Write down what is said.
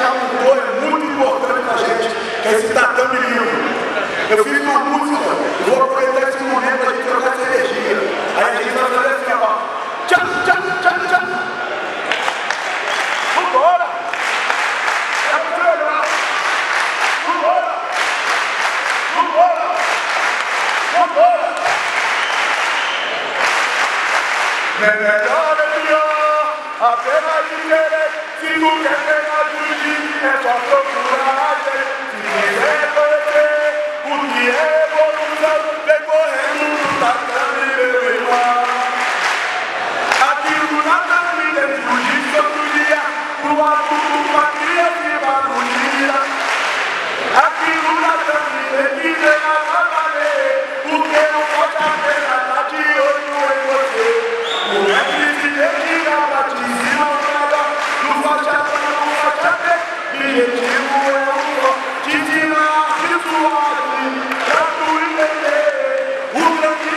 deixar um doido muito importante para a gente, que é esse tatame livre. Eu fiz uma música, vou aproveitar esse momento para a gente trocar essa energia. Aí a gente vai fazer assim, ó. Tchau, tchau, tchau, tchau. Vambora! É o te olhar. Vambora! Vambora! Vambora! É melhor é pior, apenas diferente, se tu quer pegar de Esta